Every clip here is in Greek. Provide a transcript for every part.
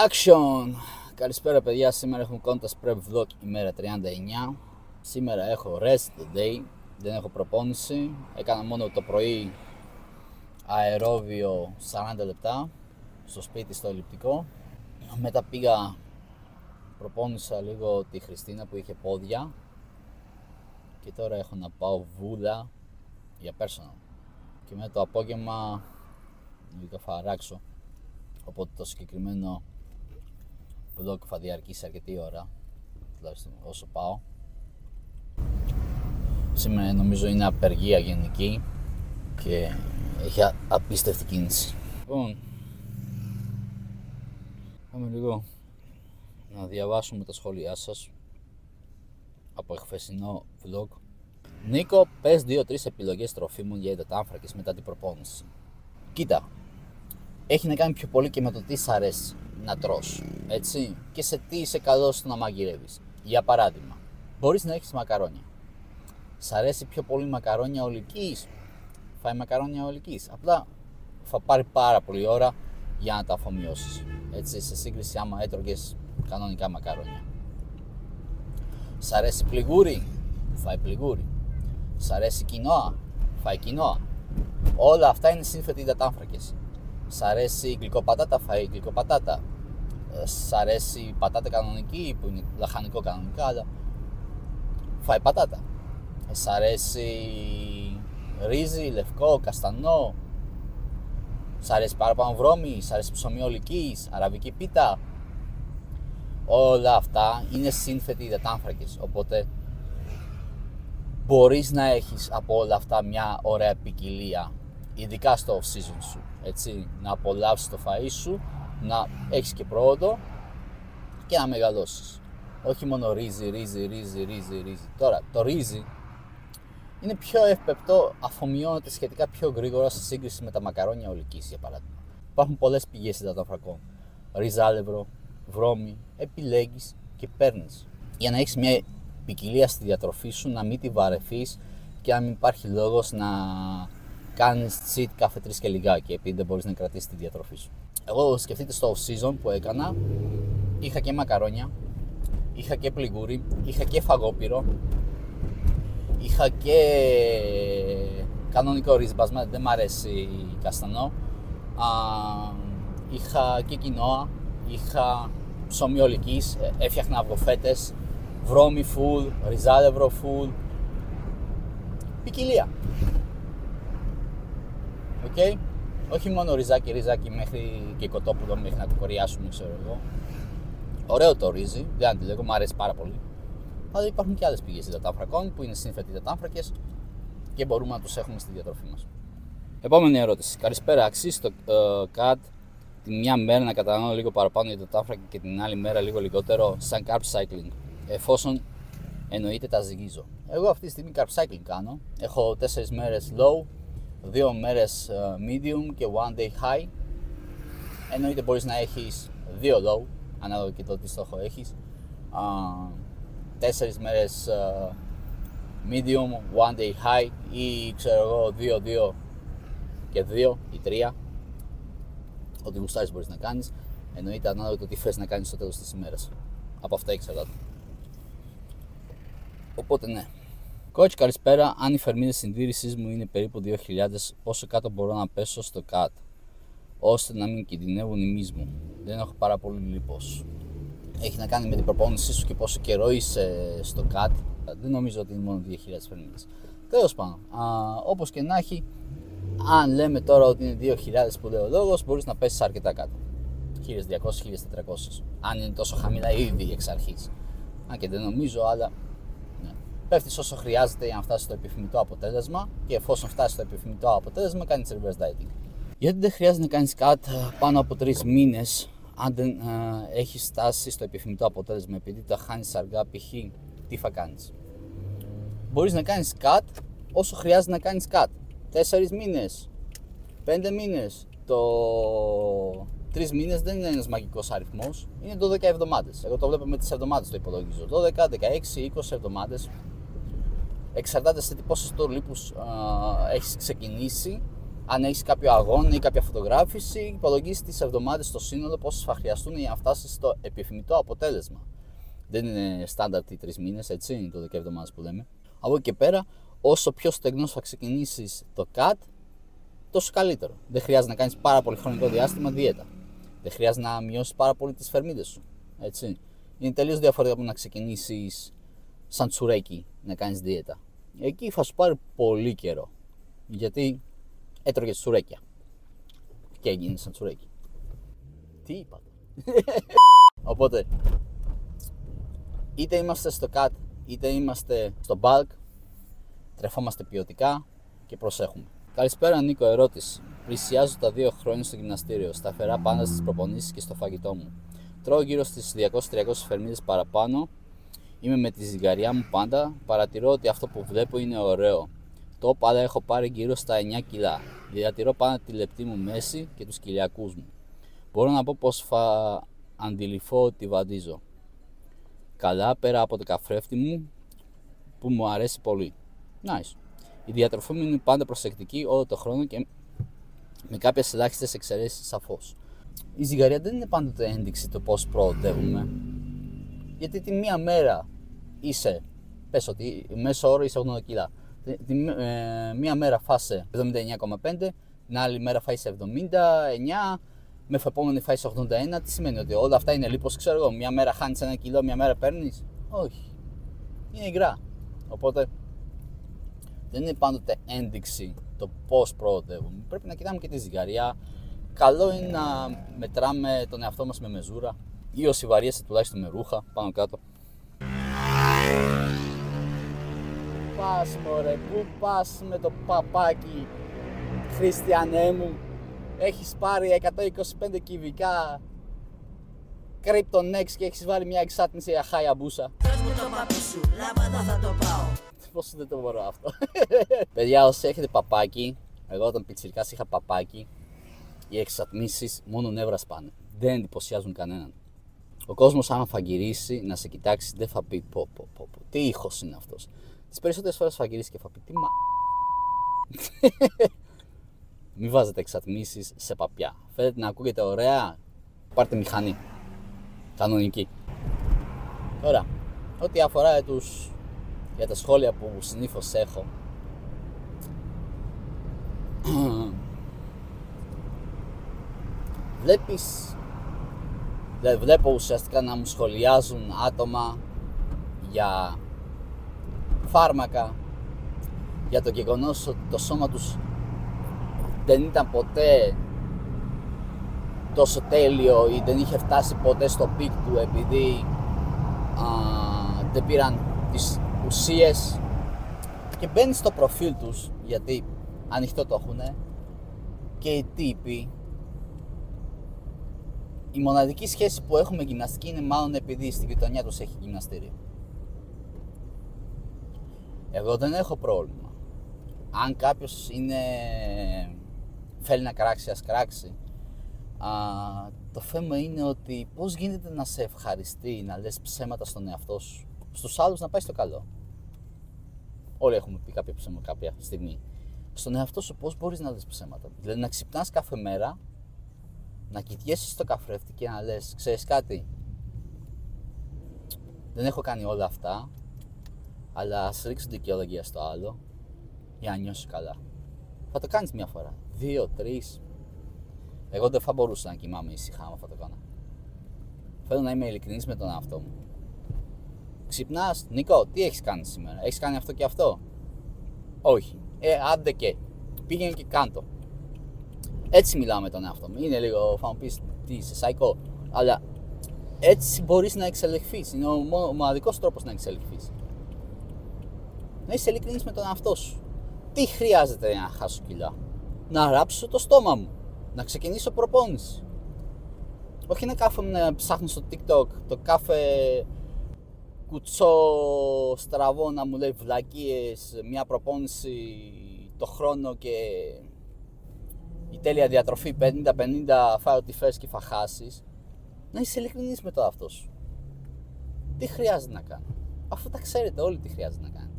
And action! Καλησπέρα παιδιά, σήμερα έχουμε Contest Prep Vlog ημέρα 39 Σήμερα έχω rest the day, δεν έχω προπόνηση. Έκανα μόνο το πρωί αερόβιο 40 λεπτά. Στο σπίτι στο ελλειπτικό Μετά πήγα, προπόνησα λίγο τη Χριστίνα που είχε πόδια. Και τώρα έχω να πάω βούλα για personal. Και μετά το απόγευμα λίγο θα αράξω Οπότε το συγκεκριμένο vlog θα διαρκήσει αρκετή ώρα, τουλάχιστον όσο πάω. Σήμερα νομίζω είναι απεργία γενική και έχει απίστευτη κίνηση. Λοιπόν, πάμε λίγο να διαβάσουμε τα σχόλιά σας από εχθεσινό vlog. Νίκο, πες 2-3 επιλογές τροφίμων για υδατάνθρακες μετά την προπόνηση. Κοίτα, έχει να κάνει πιο πολύ και με το τι σ' αρέσει να τρως, έτσι, και σε τι είσαι καλός στο να μαγειρεύεις. Για παράδειγμα, μπορείς να έχεις μακαρόνια. Σ' αρέσει πιο πολύ μακαρόνια ολικής, φάει μακαρόνια ολικής. Απλά θα πάρει πάρα πολύ ώρα για να τα αφομοιώσεις. Έτσι, σε σύγκριση άμα έτρωγες κανονικά μακαρόνια. Σ' αρέσει πληγούρι, φάει πληγούρι. Σ' αρέσει κοινόα, φάει κοινόα. Όλα αυτά είναι σύνθετοι υδατάνθρακες. Σ' αρέσει η γλυκοπατάτα, φάει γλυκοπατάτα. Ε, σ' αρέσει η πατάτα κανονική, που είναι λαχανικό κανονικά, αλλά φάει πατάτα. Ε, σ' αρέσει ρύζι, λευκό, καστανό. Σ' αρέσει παραπάνω βρώμη, σ' αρέσει ψωμί ολικής, αραβική πίτα. Όλα αυτά είναι σύνθετοι υδατάνθρακες, οπότε μπορείς να έχεις από όλα αυτά μια ωραία ποικιλία ειδικά στο off season σου. Έτσι, να απολαύσεις το φαΐ σου, να έχεις και πρόοδο και να μεγαλώσεις. Όχι μόνο ρύζι, ρύζι, ρύζι, ρύζι, ρύζι. Τώρα, το ρύζι είναι πιο ευπεπτό, αφομοιώνεται σχετικά πιο γρήγορα σε σύγκριση με τα μακαρόνια ολικής, για παράδειγμα. Υπάρχουν πολλές πηγές υδατανθρακών. Ριζάλευρο, βρώμη, επιλέγεις και παίρνεις. Για να έχεις μια ποικιλία στη διατροφή σου, να μην τη βαρεθείς και να μην υπάρχει λόγος να κάνεις cheat κάθε τρεις και λιγάκι επειδή δεν μπορείς να κρατήσεις τη διατροφή σου. Εγώ σκεφτείτε στο off season που έκανα, είχα και μακαρόνια, είχα και πληγούρι, είχα και φαγόπυρο, είχα και κανονικό ρίζμπασμα, δεν μ' αρέσει καστανό, Α, είχα και κοινόα, είχα ψωμί ολικής, ε, έφτιαχνα αυγοφέτες, βρώμη full, ριζάλευρο full, ποικιλία. Okay. Όχι μόνο ριζάκι, ριζάκι μέχρι και κοτόπουλο μέχρι να το κοριάσουμε, ξέρω εγώ. Ωραίο το ρύζι, δεν αντιλέγω, μου αρέσει πάρα πολύ. Αλλά υπάρχουν και άλλες πηγές υδατάνθρακων που είναι σύνθετοι υδατάνθρακε και μπορούμε να τους έχουμε στη διατροφή μας. Επόμενη ερώτηση. Καλησπέρα, αξίζει το uh, CAD τη μια μέρα να καταναλώνω λίγο παραπάνω υδατάνθρακα και την άλλη μέρα λίγο λιγότερο σαν carb cycling, εφόσον εννοείται τα ζυγίζω. Εγώ αυτή τη στιγμή carb cycling κάνω. Έχω 4 μέρες low, δύο μέρες ε, medium και one day high. Εννοείται μπορείς να έχεις δύο low ανάλογα και το τι στόχο έχεις. Τέσσερις μέρες ε, medium, one day high ή ξέρω εγώ δύο, δύο και δύο ή τρία. Ό,τι γουστάρεις μπορείς να κάνεις. Εννοείται ανάλογα το τι θες να κάνεις στο τέλος της ημέρας. Από αυτά εξαρτάται οπότε ναι Coach, καλησπέρα. Αν η φερμίδα συντήρησής μου είναι περίπου 2.000, πόσο κάτω μπορώ να πέσω στο CAT, ώστε να μην κινδυνεύουν οι μυς μου. Δεν έχω πάρα πολύ λίπος. Έχει να κάνει με την προπόνησή σου και πόσο καιρό είσαι στο CAT. Δεν νομίζω ότι είναι μόνο 2.000 φερμίδες. Τέλος πάντων, όπως και να έχει, αν λέμε τώρα ότι είναι 2.000 που λέει ο λόγος, μπορείς να πέσεις αρκετά κάτω. 1.200-1.400. Αν είναι τόσο χαμηλά ήδη εξ αρχής. Αν και δεν νομίζω, αλλά πέφτεις όσο χρειάζεται για να φτάσεις στο επιθυμητό αποτέλεσμα και εφόσον φτάσεις στο επιθυμητό αποτέλεσμα κάνεις reverse dieting. Γιατί δεν χρειάζεται να κάνεις κάτι πάνω από τρεις μήνες αν δεν ε, έχεις φτάσει στο επιθυμητό αποτέλεσμα επειδή τα χάνεις αργά π.χ. τι θα κάνεις; Μπορείς να κάνεις cut όσο χρειάζεται να κάνεις cut. 4 μήνες, 5 μήνες. Το 3 μήνες δεν είναι ένας μαγικός αριθμός, είναι 12 εβδομάδες. Εγώ το βλέπω με τις εβδομάδες το υπολογίζω. 12, 16, 20 εβδομάδες εξαρτάται σε πόσες τουρλίπους έχεις ξεκινήσει αν έχεις κάποιο αγώνα ή κάποια φωτογράφηση, υπολογίζεις τις εβδομάδες στο σύνολο πόσες θα χρειαστούν για να φτάσεις στο επιθυμητό αποτέλεσμα. Δεν είναι στάνταρ οι τρεις μήνες, έτσι είναι το 10 εβδομάδε που λέμε. Από εκεί και πέρα, όσο πιο στεγνός θα ξεκινήσεις το cut, τόσο καλύτερο. Δεν χρειάζεται να κάνεις πάρα πολύ χρονικό διάστημα δίαιτα. Δεν χρειάζεται να μειώσεις πάρα πολύ τις φερμίδες σου. Έτσι. Είναι τελείως διαφορετικό από να ξεκινήσεις σαν τσουρέκι να κάνεις δίαιτα. Εκεί θα σου πάρει πολύ καιρό. Γιατί έτρωγες τσουρέκια. Και έγινε σαν τσουρέκι. Τι είπα. Οπότε, είτε είμαστε στο cut, είτε είμαστε στο bulk, τρεφόμαστε ποιοτικά και προσέχουμε. Καλησπέρα Νίκο, ερώτηση. Πλησιάζω τα δύο χρόνια στο γυμναστήριο, σταθερά πάντα στις προπονήσεις και στο φαγητό μου. Τρώω γύρω στις 200-300 φερμίδες παραπάνω. Είμαι με τη ζυγαριά μου πάντα. Παρατηρώ ότι αυτό που βλέπω είναι ωραίο. Το πάντα έχω πάρει γύρω στα 9 κιλά. Διατηρώ πάντα τη λεπτή μου μέση και τους κοιλιακούς μου. Μπορώ να πω πως θα αντιληφθώ ότι βαδίζω. Καλά πέρα από το καφρέφτη μου που μου αρέσει πολύ. Nice. Η διατροφή μου είναι πάντα προσεκτική όλο το χρόνο και με κάποιες ελάχιστες εξαιρέσεις σαφώς. Η ζυγαρία δεν είναι πάντοτε ένδειξη το πώς προοδεύουμε. Γιατί τη μία μέρα είσαι, πες ότι μέσο όρο είσαι 80 κιλά. Τη, ε, μία μέρα φάσε 79,5, την άλλη μέρα φάσε 79, με επόμενη φάσε 81. Τι σημαίνει ότι όλα αυτά είναι λίπος, ξέρω εγώ. Μία μέρα χάνεις ένα κιλό, μία μέρα παίρνεις; Όχι. Είναι υγρά. Οπότε δεν είναι πάντοτε ένδειξη το πώς προοδεύουμε. Πρέπει να κοιτάμε και τη ζυγαριά. Καλό είναι να μετράμε τον εαυτό μας με μεζούρα ή όσοι βαριέσαι τουλάχιστον με ρούχα πάνω κάτω. Πας μωρέ, πού πας με το παπάκι Χριστιανέ μου; Έχεις πάρει 125 κυβικά Krypton X και έχεις βάλει μια εξάτμιση για χάια μπούσα Πες μου το παπί σου, λάβαντα θα το πάω. Πώς δεν το μπορώ αυτό. Παιδιά όσοι έχετε παπάκι Εγώ όταν πιτσιρικάς είχα παπάκι Οι εξατμίσεις μόνο νεύρα σπάνε. Δεν εντυπωσιάζουν κανέναν ο κόσμος, άμα φαγγυρίσει, να σε κοιτάξει, δεν θα πει πω, πω, πω, πω. Τι ήχος είναι αυτός. Τις περισσότερες φορές φαγγυρίσει και θα πει τι μα. Μην βάζετε εξατμίσεις σε παπιά. Θέλετε να ακούγεται ωραία, πάρτε μηχανή. Κανονική. Τώρα, ό,τι αφορά τους, για τα σχόλια που συνήθως έχω, βλέπεις δεν βλέπω ουσιαστικά να μου σχολιάζουν άτομα για φάρμακα, για το γεγονός ότι το σώμα τους δεν ήταν ποτέ τόσο τέλειο ή δεν είχε φτάσει ποτέ στο peak του επειδή α, δεν πήραν τις ουσίες. Και μπαίνεις στο προφίλ τους γιατί ανοιχτό το έχουνε και οι τύποι η μοναδική σχέση που έχουν με γυμναστική είναι μάλλον επειδή στη γειτονιά τους έχει γυμναστήριο. Εγώ δεν έχω πρόβλημα. Αν κάποιος είναι... θέλει να κράξει, ας κράξει. Α, το θέμα είναι ότι πώς γίνεται να σε ευχαριστεί, να λες ψέματα στον εαυτό σου. Στους άλλους να πάει στο καλό. Όλοι έχουμε πει κάποια ψέματα κάποια στιγμή. Στον εαυτό σου πώς μπορείς να λες ψέματα. Δηλαδή να ξυπνάς κάθε μέρα να κοιτιέσαι στο καφρέφτη και να λες, ξέρεις κάτι, δεν έχω κάνει όλα αυτά, αλλά ας ρίξω δικαιολογία στο άλλο για να νιώσεις καλά. Θα το κάνεις μια φορά, δύο, τρεις. Εγώ δεν θα μπορούσα να κοιμάμαι ήσυχα άμα θα το κάνω. Θέλω να είμαι ειλικρινής με τον εαυτό μου. Ξυπνάς, Νικό, τι έχεις κάνει σήμερα, έχεις κάνει αυτό και αυτό. Όχι. Ε, άντε και. Πήγαινε και κάντο. Έτσι μιλάω με τον εαυτό μου. Είναι λίγο, θα μου πεις τι είσαι, σαϊκό. Αλλά έτσι μπορείς να εξελιχθείς. Είναι ο, ο μοναδικός τρόπος να εξελιχθείς. Να είσαι ειλικρινής με τον εαυτό σου. Τι χρειάζεται για να χάσω κιλά; Να ράψω το στόμα μου. Να ξεκινήσω προπόνηση. Όχι να κάθομαι να ψάχνω στο TikTok το κάθε κουτσό στραβό να μου λέει βλακίες, μια προπόνηση το χρόνο και η τέλεια διατροφή 50-50 φάει ό,τι φες και θα χάσεις να είσαι ειλικρινής με το αυτό σου τι χρειάζεται να κάνει αφού τα ξέρετε όλοι τι χρειάζεται να κάνει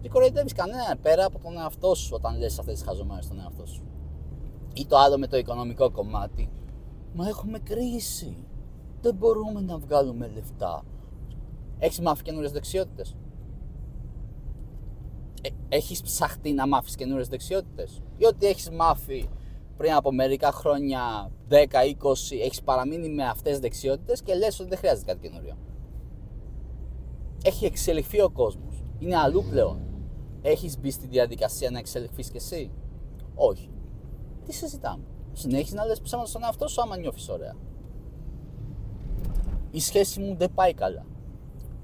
δεν κοροϊδεύεις κανένα πέρα από τον εαυτό σου όταν λες αυτές τις χαζομάρες στον εαυτό σου Ή το άλλο με το οικονομικό κομμάτι. Μα έχουμε κρίση. Δεν μπορούμε να βγάλουμε λεφτά. Έχεις μάθει καινούριες δεξιότητες; Ε, έχεις ψαχτεί να μάθεις καινούριες δεξιότητες; Ή ότι έχεις μάθει πριν από μερικά χρόνια, 10-20, έχεις παραμείνει με αυτές τις δεξιότητες και λες ότι δεν χρειάζεται κάτι καινούριο. Έχει εξελιχθεί ο κόσμος. Είναι αλλού πλέον. Έχεις μπει στη διαδικασία να εξελιχθείς κι εσύ; Όχι. Τι συζητάμε; Συνέχισε να λες ψέματα στον εαυτό σου άμα νιώθεις ωραία. Η σχέση μου δεν πάει καλά.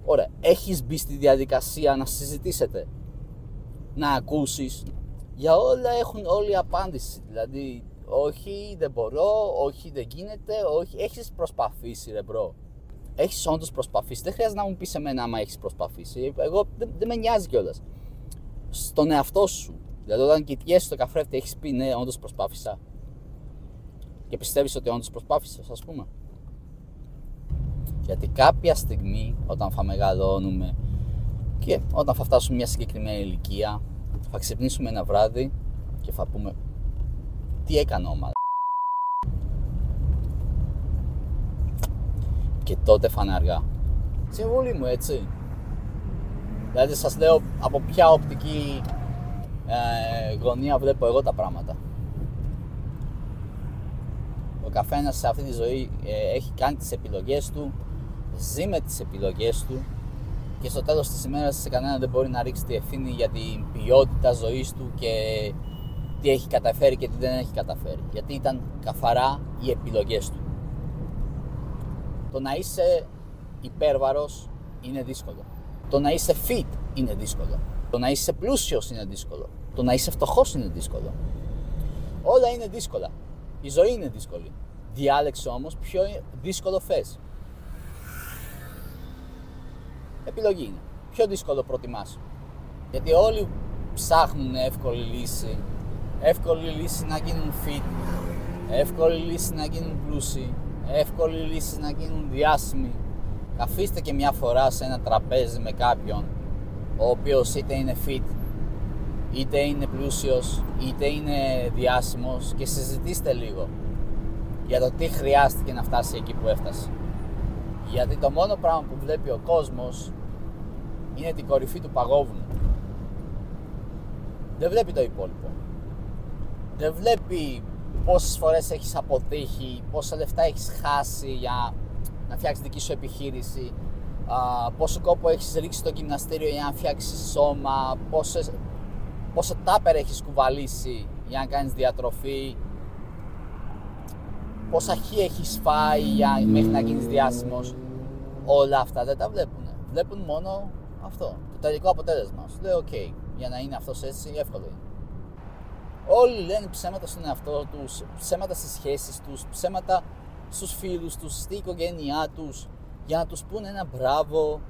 Ωραία. Έχεις μπει στη διαδικασία να συζητήσετε. Να ακούσεις. Για όλα έχουν όλοι απάντηση. Δηλαδή, όχι δεν μπορώ, όχι δεν γίνεται, όχι. Έχεις προσπαθήσει ρε bro. Έχεις όντως προσπαθήσει. Δεν χρειάζεται να μου πεις εμένα άμα έχεις προσπαθήσει. Εγώ δεν, δεν με νοιάζει κιόλας. Στον εαυτό σου. Δηλαδή, όταν κοιτιέσαι το καθρέφτη, έχεις πει ναι, όντως προσπάθησα. Και πιστεύεις ότι όντως προσπάθησες, ας πούμε. Γιατί κάποια στιγμή, όταν θα μεγαλώνουμε και όταν θα φτάσουμε μια συγκεκριμένη ηλικία, θα ξυπνήσουμε ένα βράδυ και θα πούμε τι έκανα ο Και τότε θα είναι αργά. Συμβούλη μου έτσι. Δηλαδή σας λέω από ποια οπτική ε, γωνία βλέπω εγώ τα πράγματα. Ο καθένας σε αυτή τη ζωή ε, έχει κάνει τις επιλογές του, ζει με τις επιλογές του και στο τέλος της ημέρας σε κανένα δεν μπορεί να ρίξει τη ευθύνη για την ποιότητα ζωής του και τι έχει καταφέρει και τι δεν έχει καταφέρει. Γιατί ήταν καθαρά οι επιλογές του. Το να είσαι υπέρβαρος είναι δύσκολο. Το να είσαι fit είναι δύσκολο. Το να είσαι πλούσιος είναι δύσκολο. Το να είσαι φτωχός είναι δύσκολο. Όλα είναι δύσκολα. Η ζωή είναι δύσκολη. Διάλεξε όμως ποιο δύσκολο θες. Επιλογή είναι. Ποιο δύσκολο προτιμάς. Γιατί όλοι ψάχνουν εύκολη λύση. Εύκολη λύση να γίνουν fit. Εύκολη λύση να γίνουν πλούσιοι. Εύκολη λύση να γίνουν διάσημοι. Καθίστε και μια φορά σε ένα τραπέζι με κάποιον ο οποίος είτε είναι fit, είτε είναι πλούσιος, είτε είναι διάσημος και συζητήστε λίγο για το τι χρειάστηκε να φτάσει εκεί που έφτασε. Γιατί το μόνο πράγμα που βλέπει ο κόσμος είναι την κορυφή του παγόβουνου. Δεν βλέπει το υπόλοιπο. Δεν βλέπει πόσες φορές έχεις αποτύχει, πόσα λεφτά έχεις χάσει για να φτιάξεις δική σου επιχείρηση, α, πόσο κόπο έχεις ρίξει στο γυμναστήριο για να φτιάξεις σώμα, πόσες, πόσα τάπερ έχεις κουβαλήσει για να κάνεις διατροφή, πόσο hate έχεις φάει για, μέχρι να γίνεις διάσημος. Όλα αυτά δεν τα βλέπουν. Βλέπουν μόνο αυτό, το τελικό αποτέλεσμα. Σου λέει, οκ, για να είναι αυτός έτσι, εύκολο είναι. Όλοι λένε ψέματα στον εαυτό τους, ψέματα στις σχέσεις τους, ψέματα στους φίλους τους, στην οικογένειά τους, για να τους πούνε ένα μπράβο.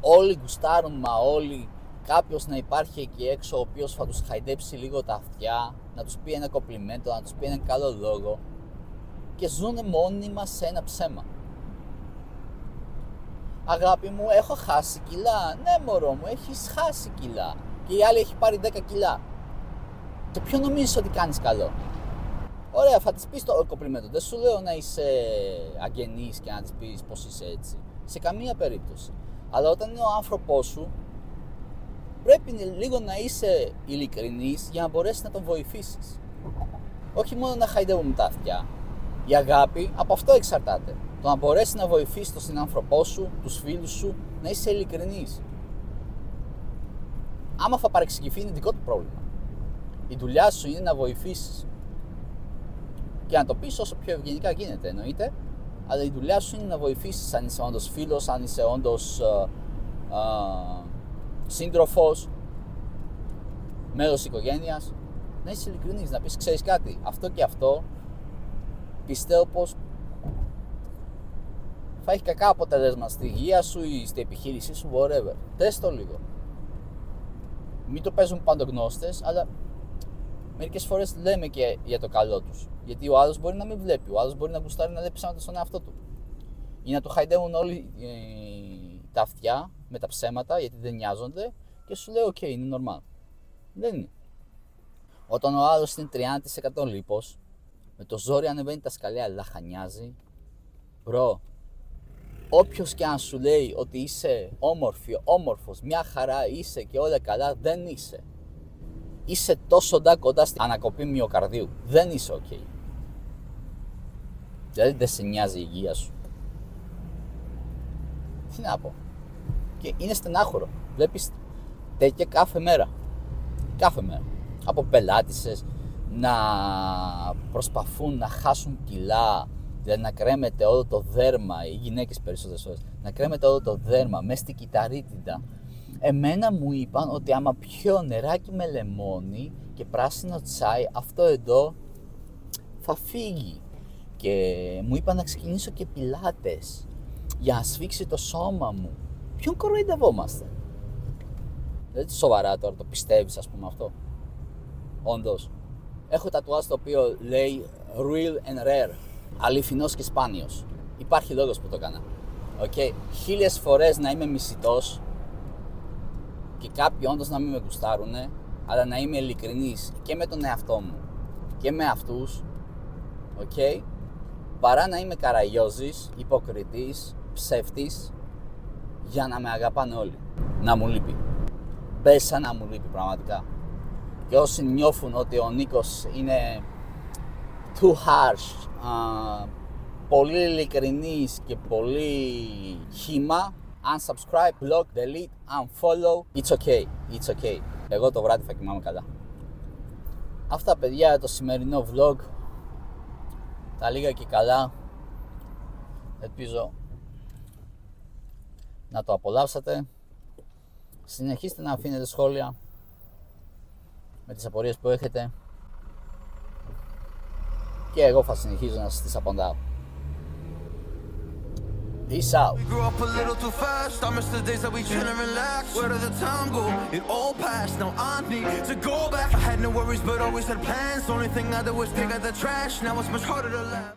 Όλοι γουστάρουν, μα όλοι. Κάποιος να υπάρχει εκεί έξω ο οποίος θα τους χαϊδέψει λίγο τα αυτιά, να τους πει ένα κοπλιμέντο, να τους πει ένα καλό λόγο. Και ζουν μόνιμα σε ένα ψέμα. Αγάπη μου, έχω χάσει κιλά. Ναι, μωρό μου, έχεις χάσει κιλά. Και η άλλη έχει πάρει 10 κιλά. Και ποιο νομίζεις ότι κάνεις καλό; Ωραία, θα της πεις το κοπλιμέντο. Δεν σου λέω να είσαι αγενής και να της πεις πώ είσαι έτσι. Σε καμία περίπτωση. Αλλά όταν είναι ο άνθρωπός σου, πρέπει λίγο να είσαι ειλικρινής για να μπορέσεις να τον βοηθήσεις. Όχι μόνο να χαϊδεύουμε τα αυτιά. Η αγάπη από αυτό εξαρτάται. Το να μπορέσεις να βοηθήσεις τον συνάνθρωπό σου, τους φίλους σου, να είσαι ειλικρινής. Άμα θα παρεξηγηθεί, είναι δικό του πρόβλημα. Η δουλειά σου είναι να βοηθήσεις και να το πεις όσο πιο ευγενικά γίνεται εννοείται. Αλλά η δουλειά σου είναι να βοηθήσεις αν είσαι όντως φίλος, αν είσαι όντως uh, uh, σύντροφος, μέλο τη οικογένειας. Να είσαι ειλικρινής, να πεις: Ξέρεις κάτι, αυτό και αυτό πιστεύω πως θα έχει κακά αποτελέσματα στη υγεία σου ή στην επιχείρησή σου, whatever. Τες το λίγο. Μην το παίζουν παντογνώστες, αλλά μερικές φορές λέμε και για το καλό τους. Γιατί ο άλλος μπορεί να μην βλέπει, ο άλλος μπορεί να γουστάρει να λέει ψέματα στον εαυτό του. Ή να του χαϊδεύουν όλοι ε, τα αυτιά με τα ψέματα γιατί δεν νοιάζονται και σου λέει: Οκ, είναι normal. Δεν είναι. Όταν ο άλλος είναι 30% λίπος, με το ζόρι ανεβαίνει τα σκαλιά, λαχανιάζει. Bro, όποιος και αν σου λέει ότι είσαι όμορφη, όμορφος, μια χαρά είσαι και όλα καλά, δεν είσαι. Είσαι τόσο κοντά στην ανακοπή μυοκαρδίου. Δεν είσαι ok. Δηλαδή δεν σε νοιάζει η υγεία σου. Τι να πω. Και είναι στενάχωρο. Βλέπεις τέτοια κάθε μέρα. Κάθε μέρα. Από πελάτησες να προσπαθούν να χάσουν κιλά, δηλαδή να κρέμεται όλο το δέρμα, οι γυναίκες περισσότερες φορές, να κρέμεται όλο το δέρμα μέσα στην κυταρίτιδα. Εμένα μου είπαν ότι άμα πιω νεράκι με λεμόνι και πράσινο τσάι, αυτό εδώ θα φύγει. Και μου είπαν να ξεκινήσω και πιλάτες για να σφίξει το σώμα μου. Ποιον κοροϊδευόμαστε; Δηλαδή σοβαρά τώρα το πιστεύεις ας πούμε αυτό; Όντως. Έχω τατουάζ το οποίο λέει real and rare. Αληθινός και σπάνιος. Υπάρχει λόγος που το έκανα. Okay. Χίλιες φορές να είμαι μισητός και κάποιοι όντως να μην με γουστάρουνε, αλλά να είμαι ειλικρινής και με τον εαυτό μου και με αυτούς, okay, παρά να είμαι καραγιόζης, υποκριτής, ψεύτης, για να με αγαπάνε όλοι. Να μου λείπει. Πέσα να μου λείπει πραγματικά. Και όσοι νιώθουν ότι ο Νίκος είναι too harsh, πολύ ειλικρινής και πολύ χήμα, unsubscribe, block, delete, unfollow, it's okay, it's okay. Εγώ το βράδυ θα κοιμάμαι καλά. Αυτά παιδιά το σημερινό vlog. Τα λίγα και καλά. Ελπίζω να το απολαύσατε. Συνεχίστε να αφήνετε σχόλια με τις απορίες που έχετε και εγώ θα συνεχίζω να σας τις απαντάω. Peace out. We grew up a little too fast. I miss the days that we chill and relax. Where did the time go? It all passed. Now I need to go back. I had no worries, but always had plans. The only thing I did was pick out the trash. Now it's much harder to laugh.